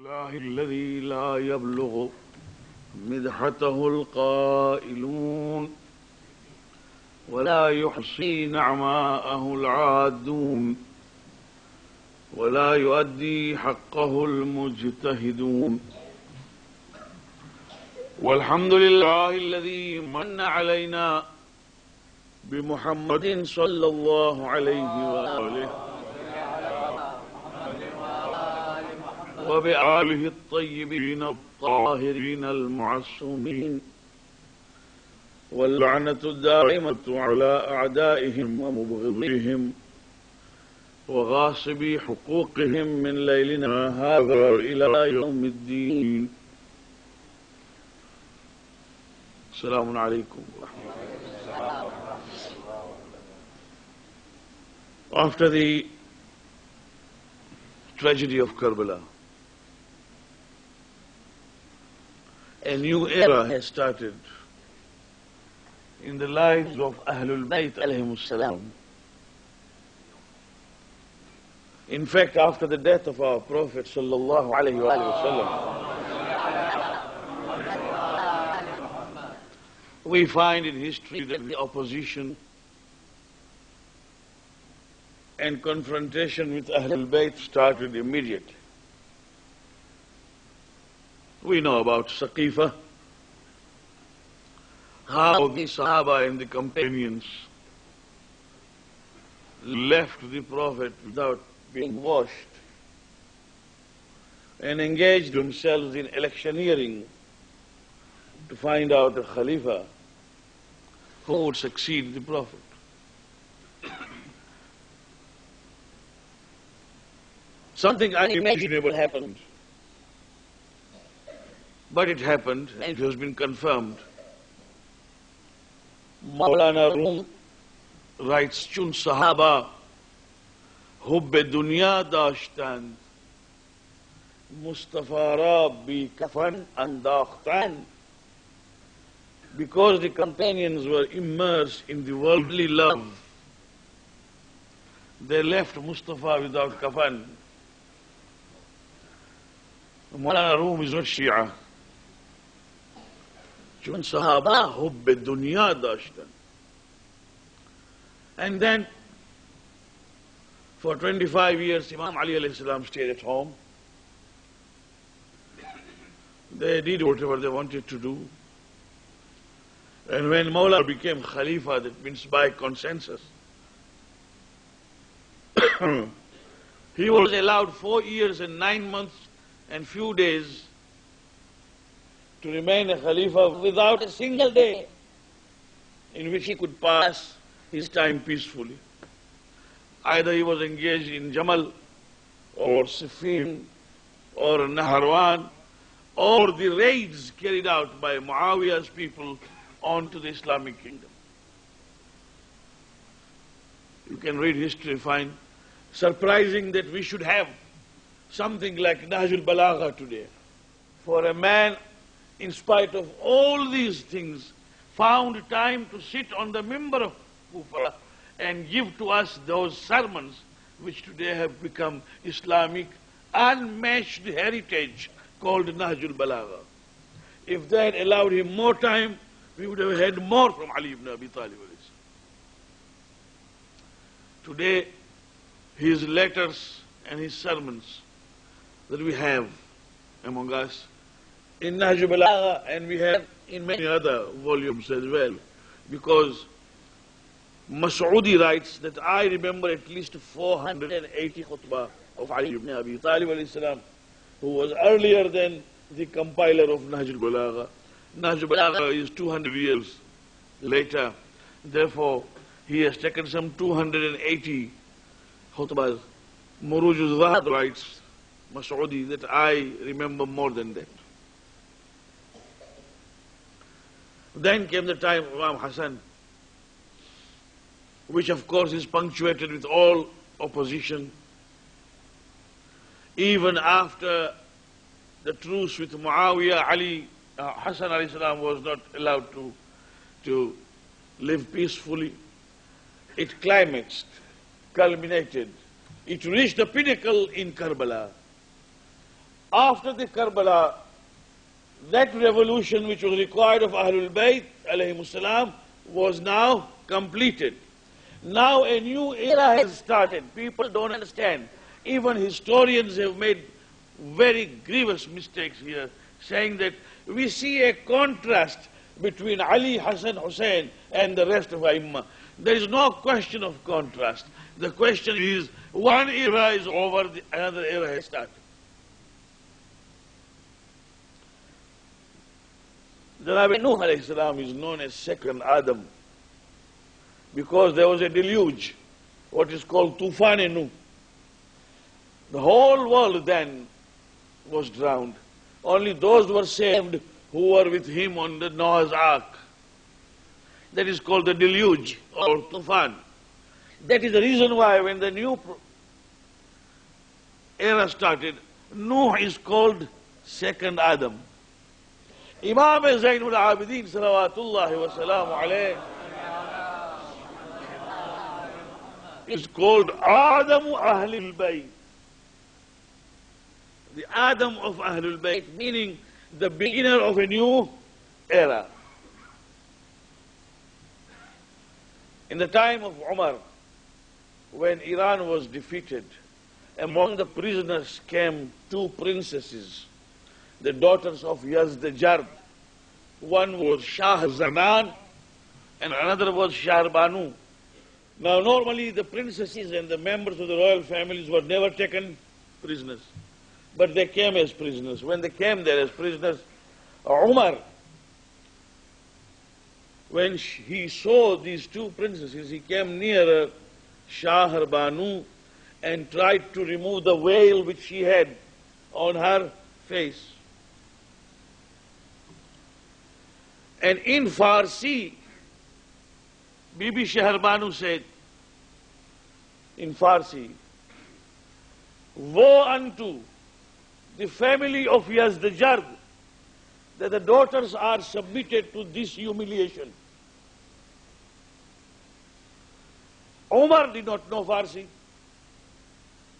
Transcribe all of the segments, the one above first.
الله الذي لا يبلغ مدحته القائلون ولا يحصي نعماءه العادون ولا يؤدي حقه المجتهدون. والحمد لله الذي من علينا بمحمد صلى الله عليه وآله وبآله الطيبين الطاهرين المعصومين. واللعنة الدائمة على أعدائهم ومبغضيهم وغاصبي حقوقهم من ليلنا هذا إلى يوم الدين. السلام عليكم. ورحمة الله After the tragedy of Karbala, a new era has started in the lives of Ahlul Bayt salam. In fact, after the death of our Prophet sallallahu alayhi wasallam, we find in history that the opposition and confrontation with Ahlul Bayt started immediately. We know about Saqifa, how the Sahaba and the companions left the Prophet without being washed and engaged themselves in electioneering to find out a Khalifa who would succeed the Prophet. Something unimaginable happened. But it happened and it has been confirmed. Maulana Rum writes, Chun Sahaba حب دنیا داشتند مصطفی را be کفن انداختند because the companions were immersed in the worldly love they left Mustafa without kafan Maulana Rum is not Shia چون صحابه حب دنیا داشتن and then for 25 years Imam Ali alayhi salam stayed at home they did whatever they wanted to do and when Mawla became Khalifa that means by consensus he was allowed four years and nine months and few days to remain a Khalifa without a single day in which he could pass his time peacefully. Either he was engaged in Jamal or Siffin or Naharwan or the raids carried out by Muawiyah's people onto the Islamic kingdom. You can read history find surprising that we should have something like Nahjul Balagha today. For a man in spite of all these things, found time to sit on the minbar of Kufa and give to us those sermons which today have become Islamic unmatched heritage called Nahjul Balagha. If they had allowed him more time, we would have had more from Ali ibn Abi Talib. Today, his letters and his sermons that we have among us in Nahj and we have in many other volumes as well. Because Mas'udi writes that I remember at least 480 khutbah of Ali ibn Abi Talib salam, who was earlier than the compiler of Nahj Balagha. Nahj Balagha is 200 years later. Therefore, he has taken some 280 khutbahs. Muruj Zahab writes, Mas'udi, that I remember more than that. Then came the time of Imam Hassan, which of course is punctuated with all opposition. Even after the truce with Muawiyah, Ali, uh, Hassan alayhi salam was not allowed to, to live peacefully. It climaxed, culminated. It reached the pinnacle in Karbala. after the Karbala, that revolution which was required of Ahlul Bayt salam was now completed. Now a new era has started. People don't understand. Even historians have made very grievous mistakes here, saying that we see a contrast between Ali, Hassan, Hussein and the rest of Aimma. There is no question of contrast. The question is, one era is over, the, another era has started. Janabi Nuh is known as second Adam because there was a deluge, what is called Tufan Nuh. The whole world then was drowned. Only those were saved who were with him on the Noah's Ark. That is called the deluge or Tufan. That is the reason why when the new era started, Nuh is called second Adam. Imam Zainul Abidin salawatullahi wa salamu alayhi is called Adam Ahlul Bayt. The Adam of Ahlul Bayt, meaning the beginner of a new era. In the time of Umar, when Iran was defeated, among the prisoners came two princesses, the daughters of Yazdajard. One was Shahzanan and another was Shahrbanu. Now normally the princesses and the members of the royal families were never taken prisoners. But they came as prisoners. When they came there as prisoners, Umar, when he saw these two princesses, he came nearer uh, Shah Banu and tried to remove the veil which she had on her face. And in Farsi, Bibi Shahrbanu said, in Farsi, Woe unto the family of Yazdajard that the daughters are submitted to this humiliation. Omar did not know Farsi.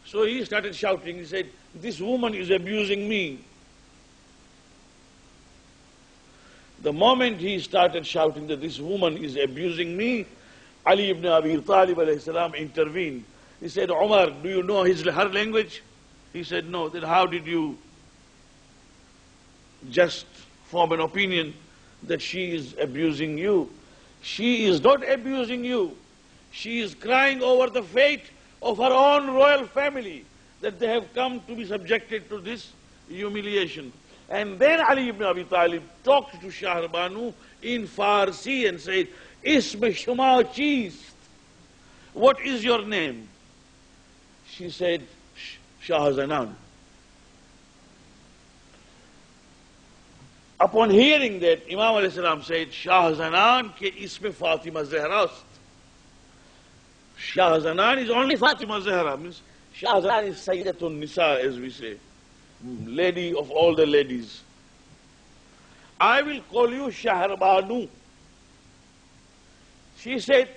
So he started shouting. He said, This woman is abusing me. The moment he started shouting that this woman is abusing me, Ali ibn Abi Talib salam intervened. He said, Omar, do you know his, her language? He said, no. Then how did you just form an opinion that she is abusing you? She is not abusing you. She is crying over the fate of her own royal family, that they have come to be subjected to this humiliation. And then Ali ibn Abi Talib talked to Shah Banu in Farsi and said, Ism Shuma Cheest. What is your name? She said, Shahzanan. Upon hearing that, Imam salam said, Shahzanan ke isme Fatima Zahra Shahzanan is only Fatima Zahra. Means Shahzanan is Sayyidatun Nisa, as we say. Lady of all the ladies. I will call you Shahrbanu. She said,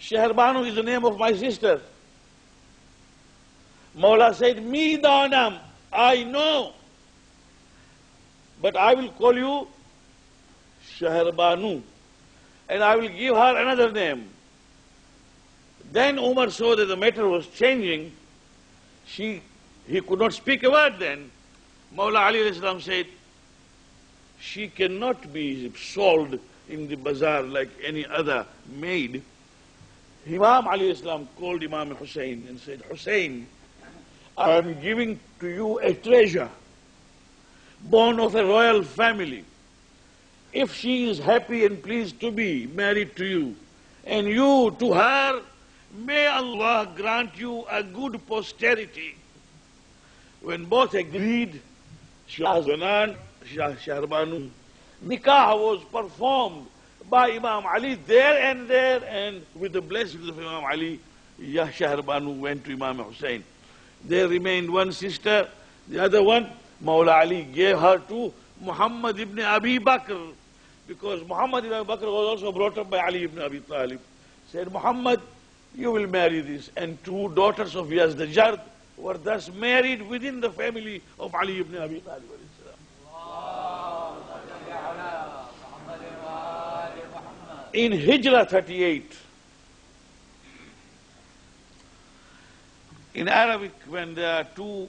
Shahrbanu is the name of my sister. Mawla said, Me Danam, I know. But I will call you Shahrbanu. And I will give her another name. Then Umar saw that the matter was changing. She, he could not speak a word then. Mawla Ali said, she cannot be sold in the bazaar like any other maid. Imam Ali Islam called Imam Hussein and said, Hussein, I am giving to you a treasure, born of a royal family. If she is happy and pleased to be married to you, and you to her, may Allah grant you a good posterity. When both agreed, Shahzanan, Shah Shahrbanu, nikah was performed by Imam Ali there and there, and with the blessings of Imam Ali, Yah Shahrbanu went to Imam Hussein. There remained one sister, the other one, Mawla Ali gave her to Muhammad ibn Abi Bakr, because Muhammad ibn Abi Bakr was also brought up by Ali ibn Abi Talib. Said, Muhammad, you will marry this. And two daughters of Yazdajard were thus married within the family of Ali ibn Abi Talib. In Hijrah 38, in Arabic, when there are two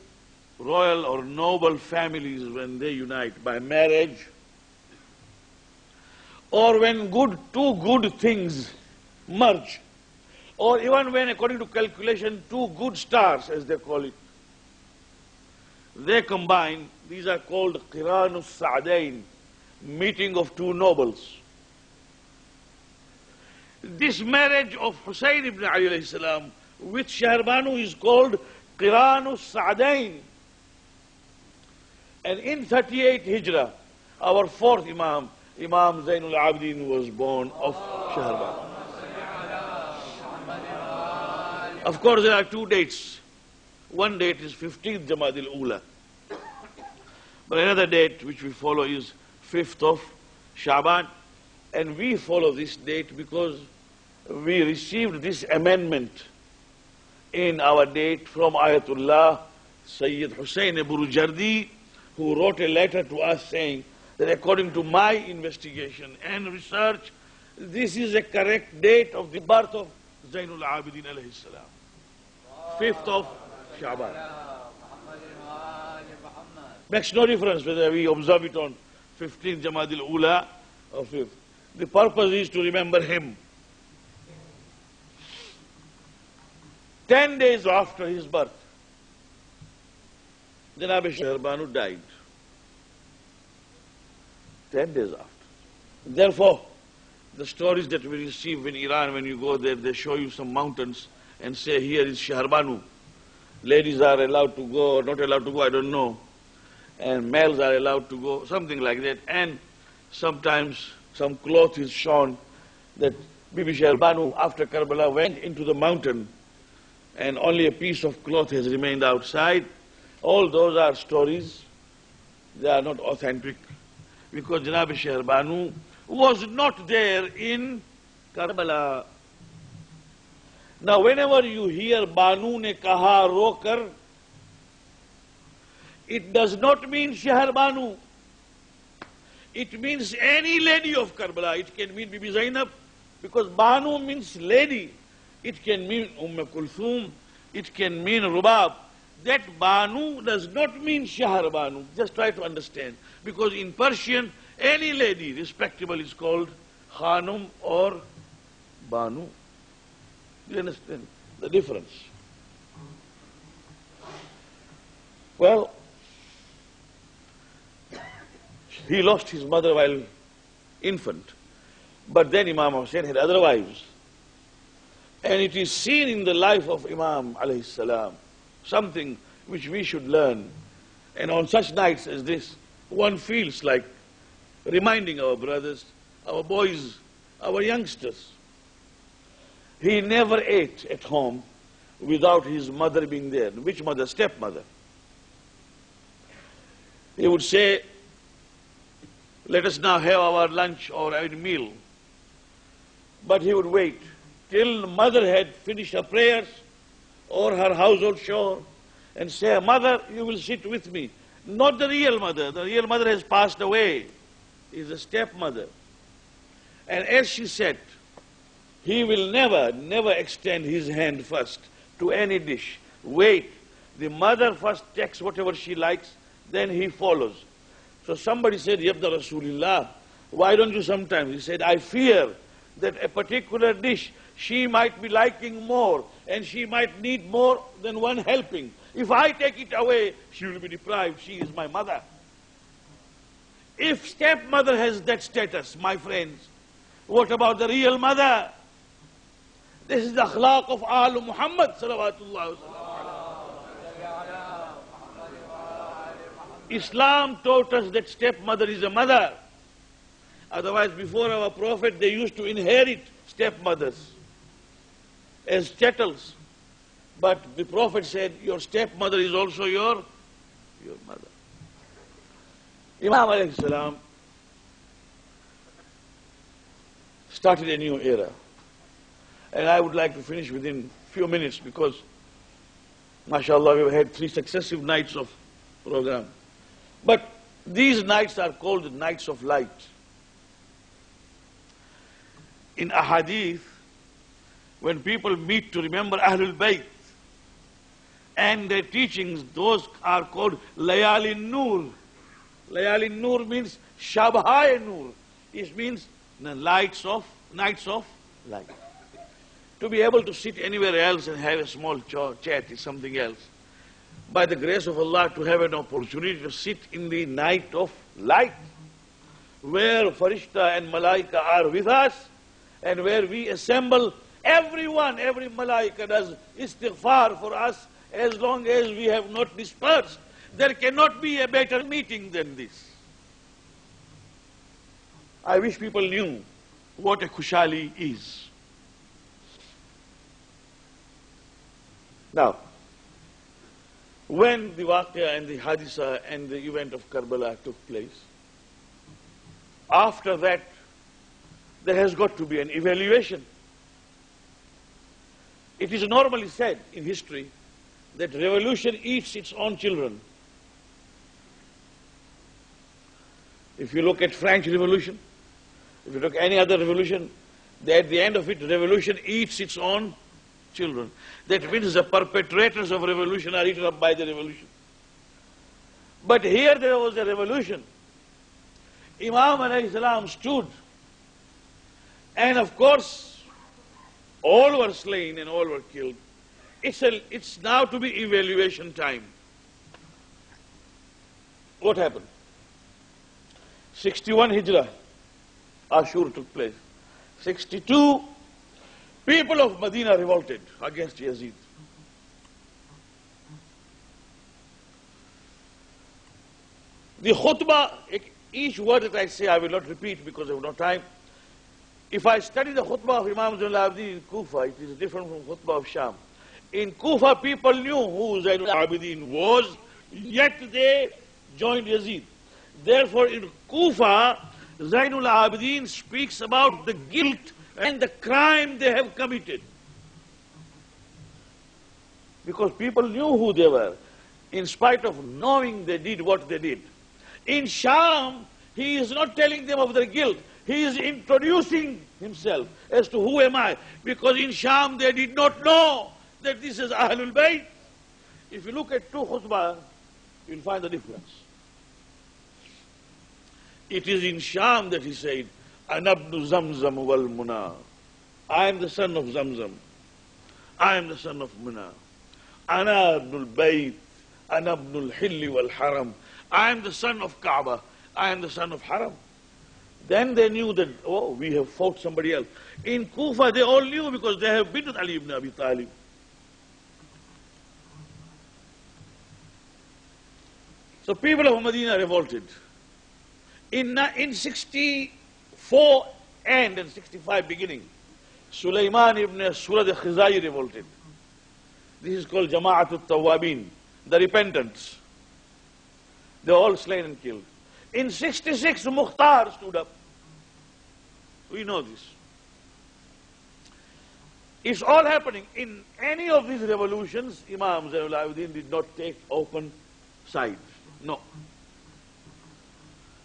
royal or noble families, when they unite by marriage, or when good, two good things merge, or even when, according to calculation, two good stars, as they call it, they combine, these are called Qiranus Sa'dain, meeting of two nobles. This marriage of Hussein ibn Ali alayhi salam with Shahrbanu is called Qiranus Sa'dain. And in 38 Hijrah, our fourth Imam, Imam Zainul Abidin was born of Shahrbanu. Of course, there are two dates. One date is 15th Jamadil Ula. But another date which we follow is 5th of Shaban. And we follow this date because we received this amendment in our date from Ayatullah Sayyid Hussein Burujardi, who wrote a letter to us saying that according to my investigation and research, this is a correct date of the birth of Zainul Abidin alayhi salam. 5th of Shaban. Makes no difference whether we observe it on 15th Jamadil Ula or 5th. The purpose is to remember him. Ten days after his birth, Janab Shahrbanu died. Ten days after. Therefore, the stories that we receive in Iran, when you go there, they show you some mountains and say, here is Shahrbanu. Ladies are allowed to go or not allowed to go, I don't know. And males are allowed to go, something like that. And sometimes some cloth is shown that Bibi Shahrbanu, after Karbala, went into the mountain and only a piece of cloth has remained outside. All those are stories. They are not authentic. Because Janab Shahrbanu was not there in Karbala. Now, whenever you hear Banu ne kaha rokar, it does not mean Shahar Banu. It means any lady of Karbala. It can mean Bibi Zainab, because Banu means lady. It can mean Umm Kulthum. It can mean Rubab. That Banu does not mean Shahar Banu. Just try to understand. Because in Persian, any lady respectable is called Khanum or You understand the difference? Well, he lost his mother while infant. But then Imam Hussein had other wives. And it is seen in the life of Imam alayhi salam, something which we should learn. And on such nights as this, one feels like reminding our brothers, our boys, our youngsters. He never ate at home without his mother being there. Which mother? Stepmother. He would say, let us now have our lunch or our meal. But he would wait till mother had finished her prayers or her household chore and say, Mother, you will sit with me. Not the real mother. The real mother has passed away. Is a stepmother. And as she said, he will never, never extend his hand first to any dish. Wait. The mother first takes whatever she likes, then he follows. So somebody said, Yabna Rasulullah, why don't you sometimes? He said, I fear that a particular dish she might be liking more and she might need more than one helping. If I take it away, she will be deprived. She is my mother. If stepmother has that status, my friends, what about the real mother? This is the akhlaq of Al Muhammad Islam taught us that stepmother is a mother. Otherwise, before our Prophet, they used to inherit stepmothers as chattels. But the Prophet said, your stepmother is also your, your mother. Imam alayhi salam started a new era. And I would like to finish within a few minutes because mashallah, we've had three successive nights of program. But these nights are called nights of light. In ahadith, when people meet to remember Ahlul Bayt and their teachings, those are called Layali Nur. Layali Nur means Shabhai Nur. It means the lights of, nights of light. To be able to sit anywhere else and have a small chat is something else. By the grace of Allah, to have an opportunity to sit in the night of light, where Farishta and Malaika are with us, and where we assemble, everyone, every Malaika does istighfar for us as long as we have not dispersed. There cannot be a better meeting than this. I wish people knew what a Khushali is. Now, when the Waqia and the Hadisa and the event of Karbala took place, after that, there has got to be an evaluation. It is normally said in history that revolution eats its own children. If you look at French Revolution, if you look at any other revolution, at the end of it, revolution eats its own children. That means the perpetrators of revolution are eaten up by the revolution. But here there was a revolution. Imam alayhi salam stood and of course all were slain and all were killed. It's, a, it's now to be evaluation time. What happened? 61 Hijrah. Ashur took place. 62, people of Medina revolted against Yazid. The khutbah, each word that I say I will not repeat because have no time. If I study the khutbah of Imam Zainul Abidin in Kufa, it is different from khutbah of Sham. In Kufa, people knew who Zainul Abidin was, yet they joined Yazid. Therefore, in Kufa, Zainul Abidin speaks about the guilt and the crime they have committed. Because people knew who they were, in spite of knowing they did what they did. In Sham, he is not telling them of their guilt. He is introducing himself as to who am I. Because in Sham they did not know that this is Ahlul Bayt. If you look at two khutbah, you'll find the difference. It is in Sham that he said, Anabnu Zamzam wal Muna. I am the son of Zamzam. I am the son of Muna. Ana abnul Bayt. Ana abnul Hilli wal Haram. I am the son of Kaaba. I am the son of Haram. Then they knew that, oh, we have fought somebody else. In Kufa, they all knew because they have been with Ali ibn Abi Talib. So people of Medina revolted. In, in 64 end and 65 beginning, Sulaiman ibn Surad al-Khizai revolted. This is called Jama'atul Tawabin, the repentance. They were all slain and killed. In 66, Mukhtar stood up. We know this. It's all happening. In any of these revolutions, Imam Zainul Abidin did not take open sides. No.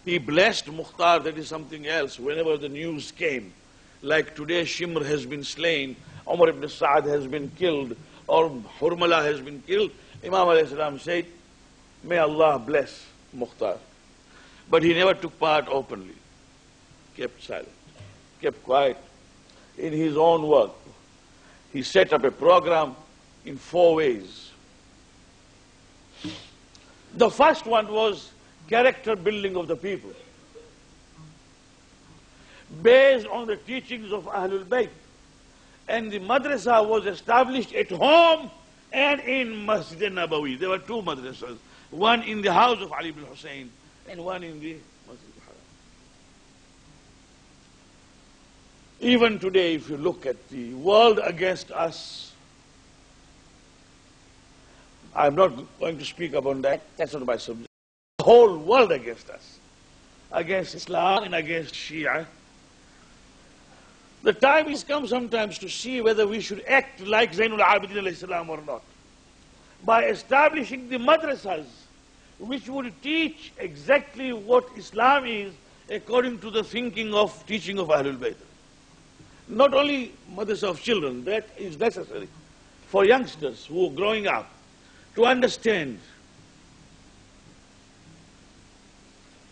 He blessed Mukhtar, that is something else, whenever the news came. Like today, Shimr has been slain, Umar ibn Sa'ad has been killed, or Hurmala has been killed. Imam alayhi said, May Allah bless Mukhtar. But he never took part openly, kept silent, kept quiet in his own work. He set up a program in four ways. The first one was character building of the people based on the teachings of Ahlul Bayt. And the madrasa was established at home and in Masjid Nabawi. There were two madrasas, one in the house of Ali ibn Hussein and one in the Masjid Haram. Even today, if you look at the world against us, I'm not going to speak about that, that's not my subject the whole world against us, against Islam and against Shia. The time has come sometimes to see whether we should act like Zainul Abidin salam or not. by establishing the madrasas, which would teach exactly what Islam is according to the thinking of teaching of Ahlul Bayt. Not only madrasa of children, that is necessary for youngsters who are growing up to understand.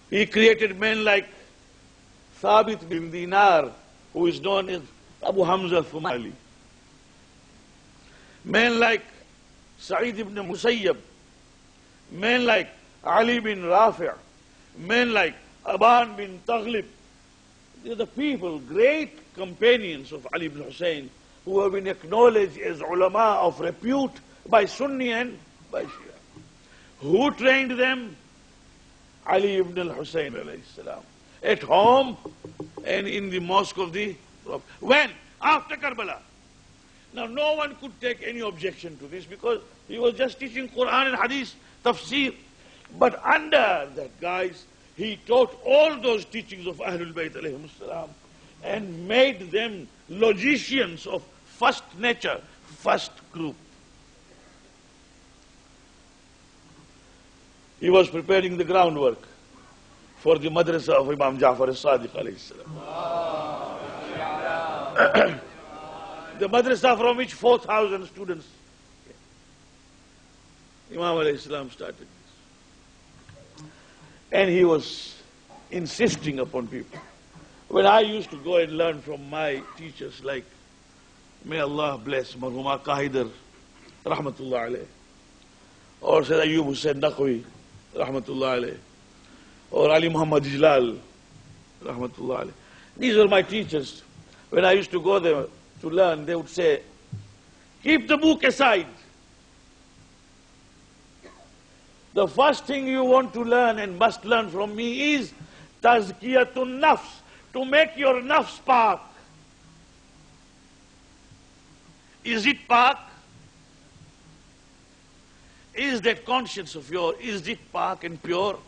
He created men like Thabit bin Dinar, who is known as Abu Hamza Thumali. Men like Sa'id ibn Musayyab, men like Ali bin Rafi', men like Aban bin Taghlib. These are the people, great companions of Ali ibn Hussein, who have been acknowledged as ulama of repute by Sunni and by Shia. Who trained them? Ali ibn al-Hussein. At home and in the mosque of the Prophet. When? After Karbala. Now no one could take any objection to this because he was just teaching Quran and Hadith, tafsir. But under that guise, he taught all those teachings of Ahlul Bayt and made them logicians of first nature, first group. He was preparing the groundwork for the madrasa of Imam Ja'far as-Sadiq alayhi the madrasa from which 4,000 students Imam alayhi salam started this. And he was insisting upon people. When I used to go and learn from my teachers like, may Allah bless Marhuma Kahidar, rahmatullah alayh, or Sayyid Ayyub Hussain rahmatullah alayh, or Ali Muhammad Ijlal, rahmatullah alayh. These were my teachers. When I used to go there to learn, they would say, keep the book aside. The first thing you want to learn and must learn from me is tazkiyatun nafs, to make your nafs pak. Is it pak? Is that conscience of yours, is it pak and pure?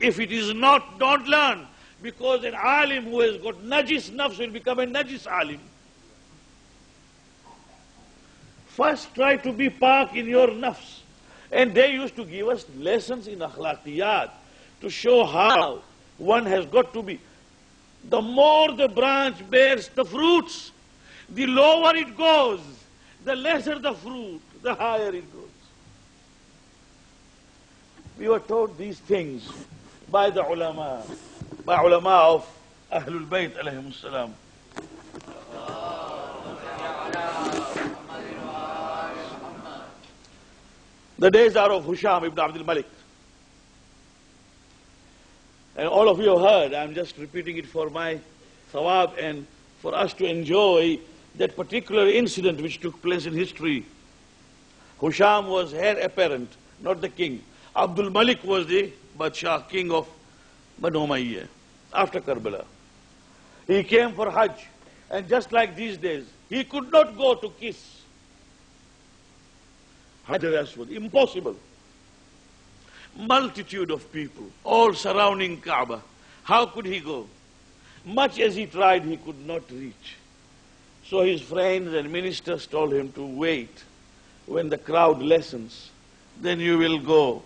If it is not, don't learn. Because an alim who has got najis nafs will become a najis alim. First try to be pak in your nafs. And they used to give us lessons in akhlaqiyat to show how one has got to be. The more the branch bears the fruits, the lower it goes, the lesser the fruit, the higher it goes. We were taught these things by the ulama, by ulama of Ahlul Bayt alayhim salam. The days are of Husham ibn Abdul Malik. And all of you have heard, I'm just repeating it for my thawab and for us to enjoy that particular incident which took place in history. Husham was heir apparent, not the king. Abdul Malik was the Badshah, king of Banu after Karbala. He came for Hajj, and just like these days, he could not go to kiss Hajar Aswad. Impossible. Multitude of people, all surrounding Kaaba. How could he go? Much as he tried, he could not reach. So his friends and ministers told him to wait. When the crowd lessens, then you will go.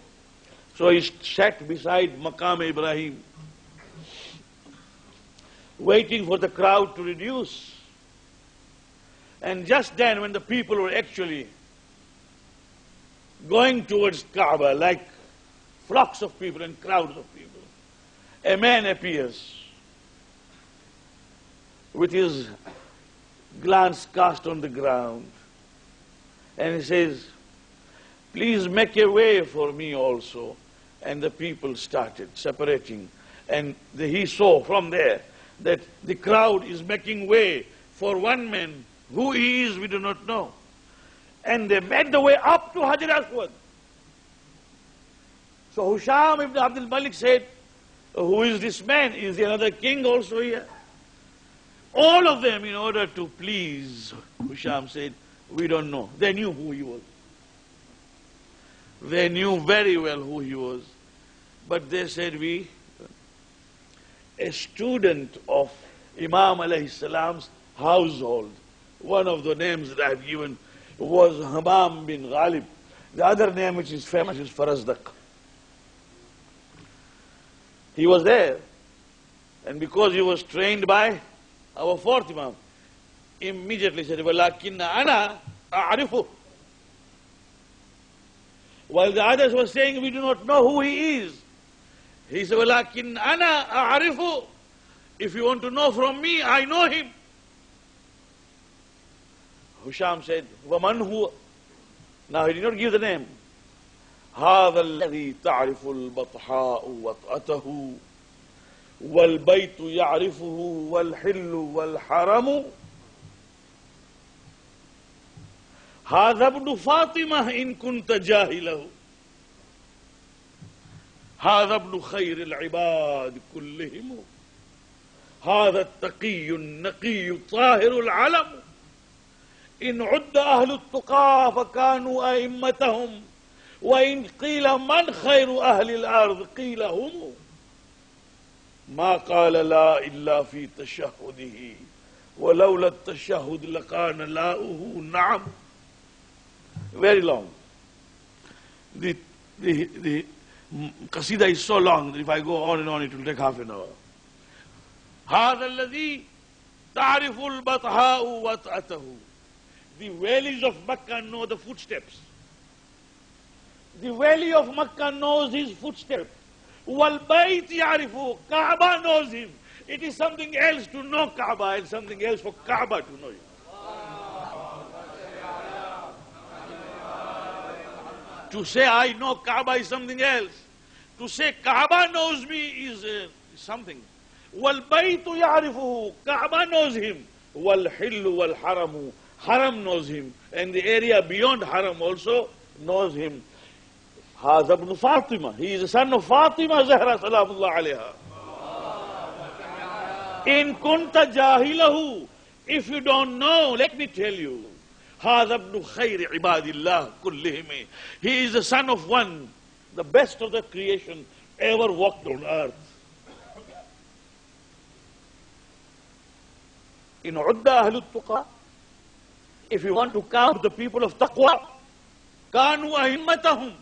So he sat beside Maqam Ibrahim, waiting for the crowd to reduce. And just then, when the people were actually going towards Kaaba like flocks of people and crowds of people, a man appears with his glance cast on the ground and he says, Please make a way for me also. And the people started separating. And the, he saw from there that the crowd is making way for one man. Who he is, we do not know and they made the way up to Hajar Aswad. So Husham ibn Abdul Malik said, who is this man? Is there another king also here? All of them, in order to please, Husham said, we don't know. They knew who he was. They knew very well who he was. But they said, we, a student of Imam alayhi salam's household, one of the names that I have given was Hamam bin Ghalib. The other name which is famous is Farazdak. He was there, and because he was trained by our fourth Imam, immediately said, وَلَكِنَّ أَنَا أَعْرِفُهُ While the others were saying, we do not know who he is. He said, وَلَكِنَّ أَنَا أَعْرِفُهُ If you want to know from me, I know him. Husham said, وَمَنْ هُوَ Now he did not give the name. هذا الذي تعرف البطحاء وطأته والبيت يعرفه والحل والحرم هذا ابن فاطمة إن كنت جاهله ابن خیر العباد کلہم هذا التقی النقی طاہر العالم ان عد اہل التقا فکانوا ائمتہم وان قیل من خیر اہل الارض قیل ہم ما قال لا الا فی تشہده ولولا التشہد لکان لاؤہ نعم. Very long. The, the, the قصيدة is so long that if I go on and on it will take half an hour هذا الذي تعرف البطحاء وطأته the valleys of Makkah know the footsteps the valley of Makkah knows his footsteps. Wal-Bayt ya'rifu. Kaaba knows him. It is something else to know Kaaba and something else for Kaaba to know him. To say I know Kaaba is something else. To say Kaaba knows me is uh, something. وَالْبَيْتُ يَعْرِفُهُ Kaaba knows him. وَالْحِلُّ وَالْحَرَمُ Haram knows him. And the area beyond Haram also knows him. هذا ابن فاطمة he is the son of Fatima Zahra سلام الله عليها إن كنت جاهله if you don't know let me tell you هذا ابن خير عباد الله كلهم he is the son of one the best of the creation ever walked on earth in عد أهل التقى if you want to count the people of taqwa كانوا أئمتهم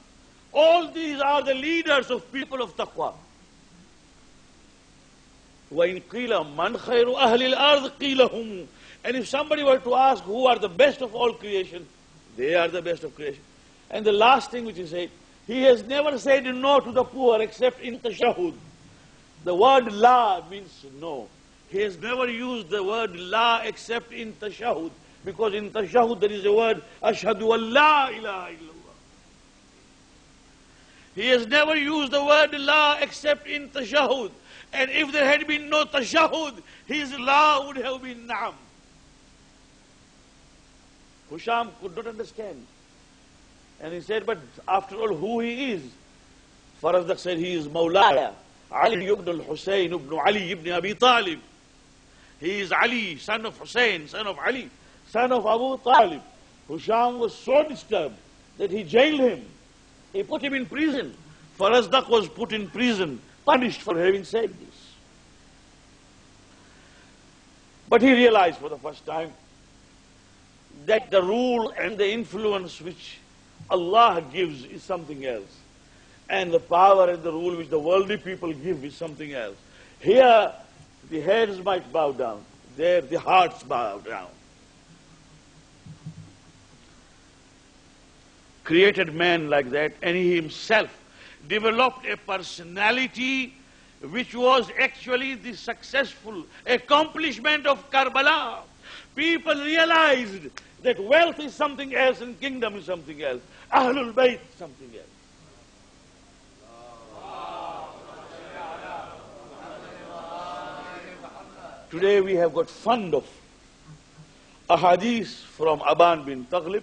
all these are the leaders of people of taqwa. وَإِن قِيلَ مَنْ خَيْرُ أَهْلِ الْأَرْضِ قِيلَ هُمُ and if somebody were to ask who are the best of all creation, they are the best of creation. And the last thing which he said, he has never said no to the poor except in tashahud. The word la means no. He has never used the word la except in tashahud. Because in tashahud there is a word, ashhadu la ilaha illallah. He has never used the word la except in tashahud. And if there had been no tashahud, his la would have been na'am. Husham could not understand. And he said, but after all, who he is? Farazdak said, he is Mawlaya. Ali ibn al-Husayn ibn Ali ibn Abi Talib. He is Ali, son of Hussein, son of Ali, son of Abu Talib. Husham was so disturbed that he jailed him. He put him in prison. Farazdak was put in prison, punished for having said this. But he realized for the first time that the rule and the influence which Allah gives is something else. And the power and the rule which the worldly people give is something else. Here, the heads might bow down. There, the hearts bow down. created man like that, and he himself developed a personality which was actually the successful accomplishment of Karbala. People realized that wealth is something else and kingdom is something else. Ahlul Bayt something else. Today we have got fond of a hadith from Aban bin Taghlib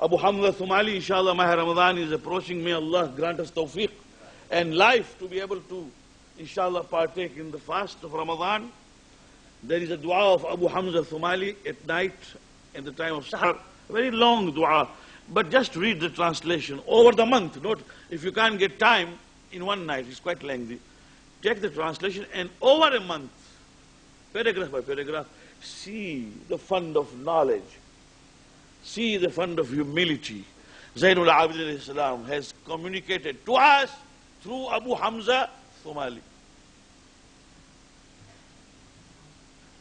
Abu Hamza Thumali, inshallah, Maha Ramadan is approaching. May Allah grant us tawfiq and life to be able to, inshallah, partake in the fast of Ramadan. There is a dua of Abu Hamza Thumali at night at the time of Sahar. Very long dua. But just read the translation over the month. Not if you can't get time in one night, it's quite lengthy. Take the translation and over a month, paragraph by paragraph, see the fund of knowledge See the fund of humility. Zainul Abidin has communicated to us through Abu Hamza Thumali.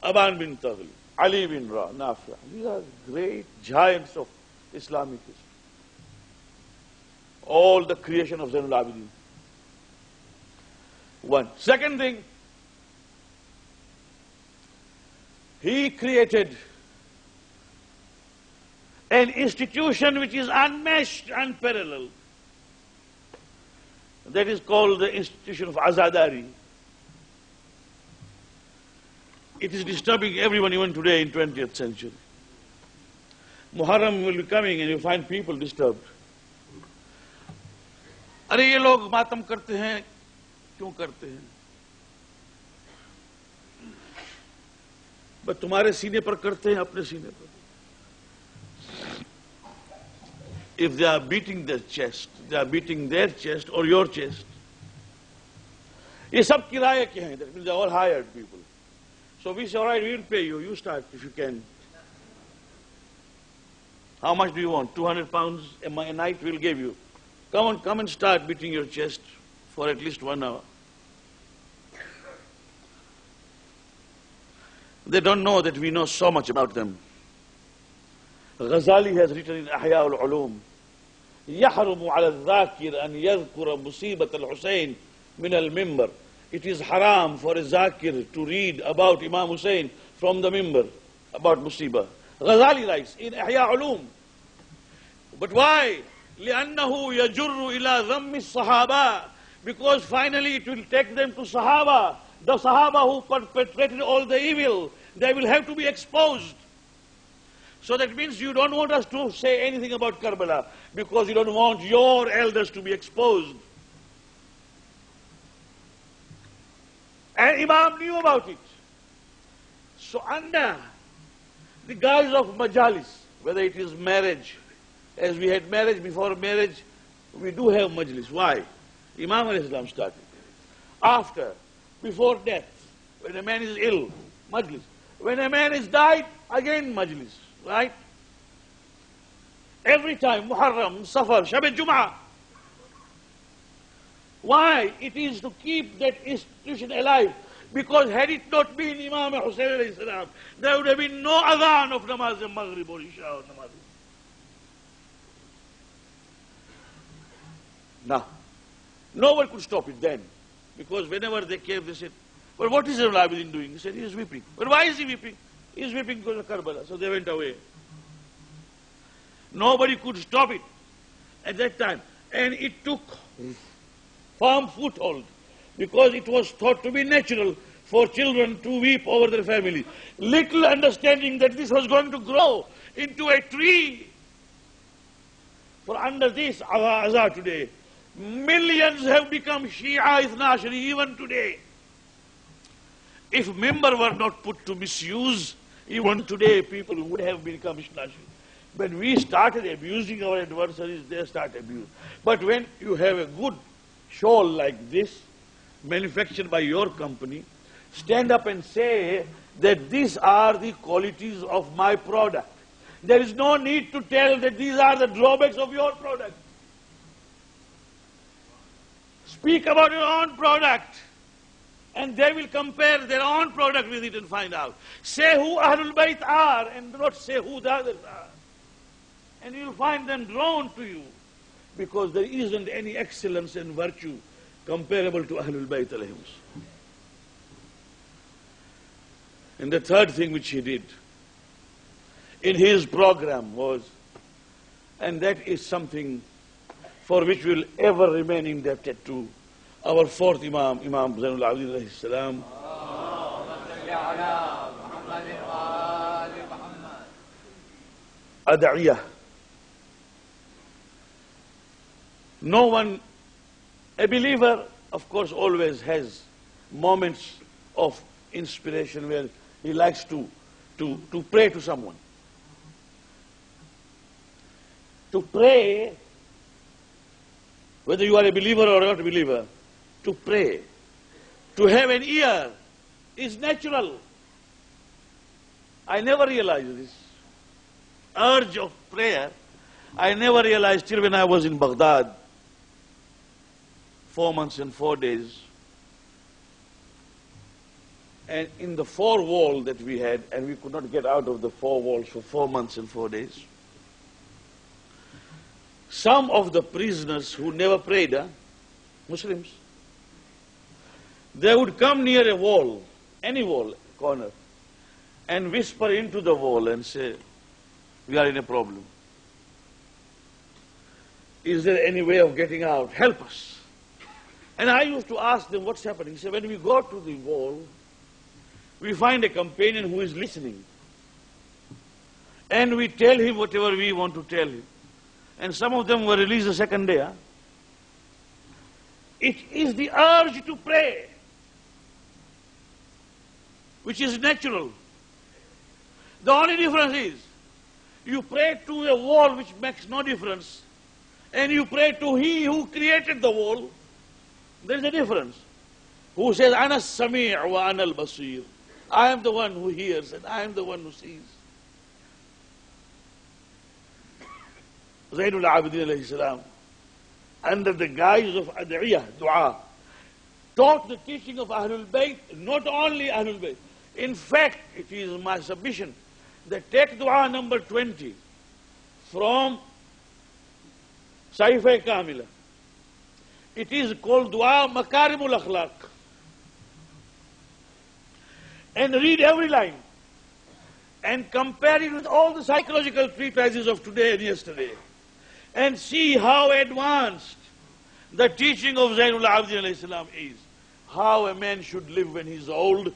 Aban bin Taghli, Ali bin Ra, Nafi'. These are great giants of Islamic history. All the creation of Zainul Abidin. One. Second thing, he created an institution which is unmatched, unparalleled. That is called the institution of Azadari. it is disturbing everyone even today in 20th century. Muharram will be coming and you find people disturbed. ارے یہ لوگ ماتم کرتے ہیں کیوں کرتے ہیں بس تمہارے سینے پر کرتے ہیں اپنے سینے پر if they are beating their chest they are beating their chest or your chest یہ سب کرائے کے ہیں they are all hired people So we say, all right, we will pay you, you start if you can. How much do you want? 200 pounds a night we'll give you. Come on, come and start beating your chest for at least one hour. They don't know that we know so much about them. Ghazali has written in Ahya al-Ulum, يحرم على الذاكر أن يذكر مصيبة الحسين من المنبر. it is haram for a zakir to read about Imam Hussein from the minbar about musibah. Ghazali writes in Ahya Ulum. But why? لأنه يجر إلى ذم sahaba because finally it will take them to Sahaba. The Sahaba who perpetrated all the evil, they will have to be exposed. So that means you don't want us to say anything about Karbala because you don't want your elders to be exposed. And Imam knew about it. So under the guise of majalis, whether it is marriage, as we had marriage before marriage, we do have majlis. Why? Imam al-Islam started. After, before death, when a man is ill, majlis. When a man is died, again majlis. Right? Every time, Muharram, Safar, Shab Jum'ah. Why? It is to keep that institution alive. Because had it not been Imam Hussein salam, there would have been no adhan of namaz maghrib or isha or namaz. Now, no one could stop it then. Because whenever they came, they said, well, what is Zainul Abidin doing? He said, he is weeping. But why is he weeping? He is weeping because of Karbala. So they went away. Nobody could stop it at that time. And it took firm foothold because it was thought to be natural for children to weep over their family. Little understanding that this was going to grow into a tree. For under this Azah today, millions have become Shia Ithnashri even today. If minbar were not put to misuse, even today, people would have become Ithnashri. When we started abusing our adversaries, they start abusing. But when you have a good shawl like this, manufactured by your company, stand up and say that these are the qualities of my product. There is no need to tell that these are the drawbacks of your product. Speak about your own product and they will compare their own product with it and find out. Say who Ahlul Bayt are and not say who the others are. And you'll find them drawn to you because there isn't any excellence and virtue comparable to Ahlul Bayt alayhim. And the third thing which he did in his program was, and that is something for which we will ever remain indebted to our fourth Imam, Imam Zainul Abidin alayhi salam. No one, a believer, of course, always has moments of inspiration where he likes to, to, to pray to someone. To pray, whether you are a believer or not a believer, to pray, to have an ear, is natural. I never realized this. Urge of prayer, I never realized till when I was in Baghdad, four months and four days, and in the four wall that we had, and we could not get out of the four walls for four months and four days. Some of the prisoners who never prayed, huh? Muslims, they would come near a wall, any wall, corner, and whisper into the wall and say, we are in a problem. Is there any way of getting out? Help us. And I used to ask them, what's happening? He said, when we go to the wall, we find a companion who is listening. And we tell him whatever we want to tell him. And some of them were released the second day. Huh? It is the urge to pray, which is natural. The only difference is, you pray to a wall which makes no difference, and you pray to He who created the wall. There is a difference. Who says, Ana Sami' wa Ana al-Basir. I am the one who hears and I am the one who sees. Zainul Abidin alayhi salam, under the guise of ad'iyah, dua, taught the teaching of Ahlul Bayt, not only Ahlul Bayt. In fact, it is my submission that take dua number 20 from Sahifa Kamila. It is called dua Makarimul Akhlaq. And read every line. And compare it with all the psychological treatises of today and yesterday. And see how advanced the teaching of Zainul Abidin is. How a man should live when he's old,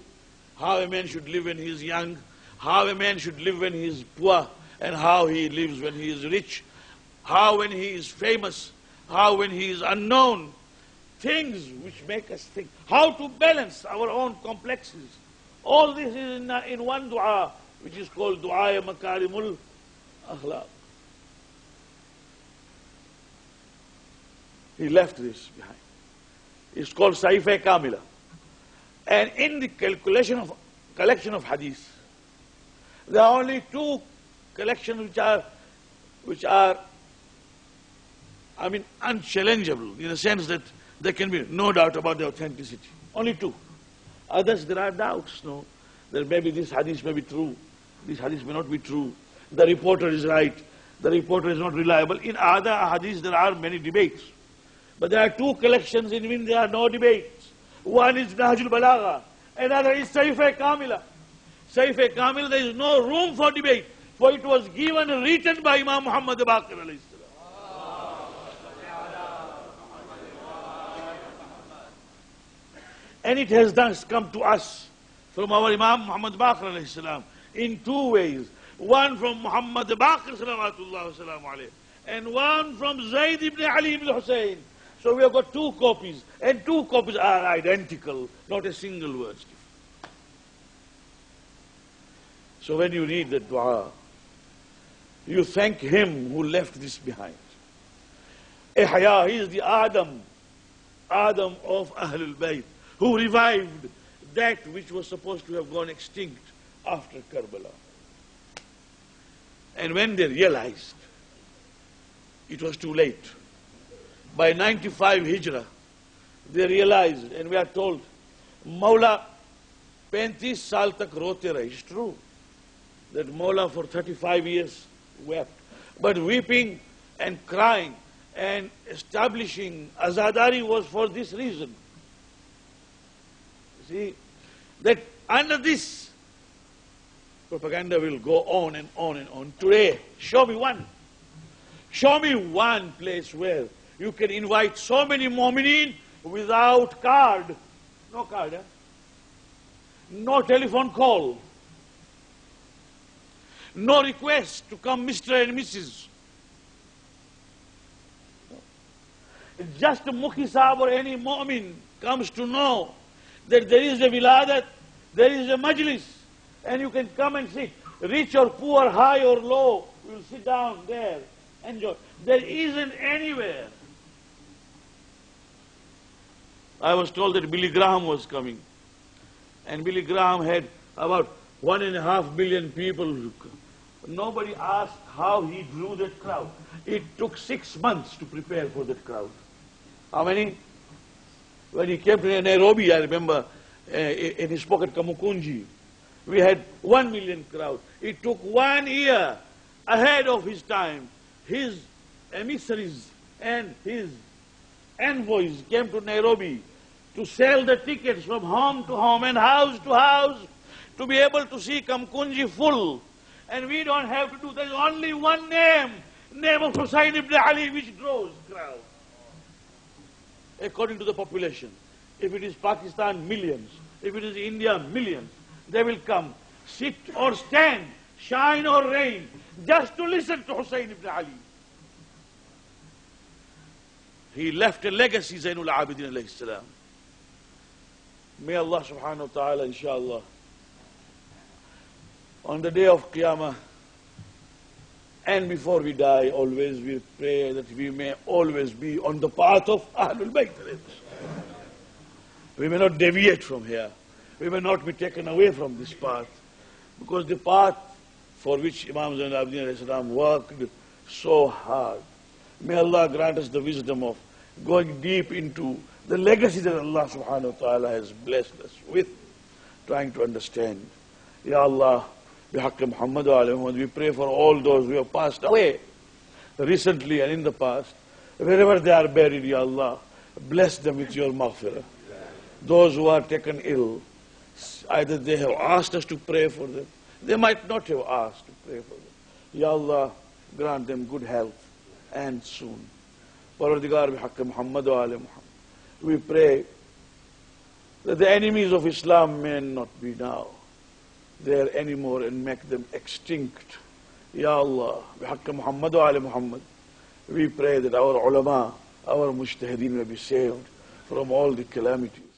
how a man should live when he's young, how a man should live when he is poor, and how he lives when he is rich, how when he is famous, how when he is unknown. Things which make us think. How to balance our own complexes all this is in, uh, in one dua, which is called Dua Makarimul Akhlaq. He left this behind. It's called Sahifa Kamila. And in the calculation of collection of hadith, there are only two collections which are which are I mean unchallengeable in the sense that there can be no doubt about the authenticity. Only two. Others, there are doubts, no? That maybe this hadith may be true, this hadith may not be true, the reporter is right, the reporter is not reliable. In other hadiths, there are many debates. But there are two collections in which there are no debates. One is Nahjul Balagha, another is Sahifa Kamila. Sahifa Kamila, there is no room for debate, for it was given written by Imam Muhammad Baqir alayhi And it has thus come to us from our Imam Muhammad Baqir salam in two ways. One from Muhammad Baqir salam and one from Zayd ibn Ali ibn Hussein. So we have got two copies, and two copies are identical, not a single word. So when you read the dua, you thank him who left this behind. Ihya, he is the Adam, Adam of Ahlul Bayt who revived that which was supposed to have gone extinct after Karbala. And when they realized it was too late, by 95 Hijrah, they realized, and we are told, Maula 35 saal tak rote rahe. It's true that Maula for 35 years wept. But weeping and crying and establishing Azadari was for this reason. See, that under this propaganda will go on and on and on. Today, show me one. Show me one place where you can invite so many mu'mineen without card. No card, eh? No telephone call. No request to come Mr. and Mrs. Just Mukhi or any mu'min comes to know that there is a wiladat, there is a majlis, and you can come and sit. Rich or poor, high or low, you'll sit down there, and enjoy. There isn't anywhere. I was told that Billy Graham was coming. And Billy Graham had about one and a half billion people Nobody asked how he drew that crowd. It took six months to prepare for that crowd. How many? When he came to Nairobi, I remember, uh, in his pocket Kamukunji, we had one million crowd. It took one year ahead of his time. His emissaries and his envoys came to Nairobi to sell the tickets from home to home and house to house to be able to see Kamukunji full. And we don't have to do, there's only one name, name of Hussain ibn Ali which draws crowd. According to the population. If it is Pakistan, millions. If it is India, millions. They will come, sit or stand, shine or rain, just to listen to Hussein ibn Ali. He left a legacy, Zainul Abidin alayhi salam. May Allah subhanahu wa ta'ala, inshallah, on the day of Qiyamah, and before we die, always we pray that we may always be on the path of Ahlul Bayt. We may not deviate from here. We may not be taken away from this path. Because the path for which Imam Zain Abidin worked so hard. May Allah grant us the wisdom of going deep into the legacy that Allah subhanahu wa ta'ala has blessed us with, trying to understand. Ya Allah, bihaqq Muhammad wa we pray for all those who have passed away recently and in the past. Wherever they are buried, Ya Allah, bless them with your maghfirah. Those who are taken ill, either they have asked us to pray for them, they might not have asked to pray for them. Ya Allah, grant them good health and soon. Parvardigar bihaqq Muhammad wa. We pray that the enemies of Islam may not be now there anymore and make them extinct. Ya Allah, bihaqq Muhammad wa Muhammad. We pray that our ulama, our mujtahideen may be saved from all the calamities.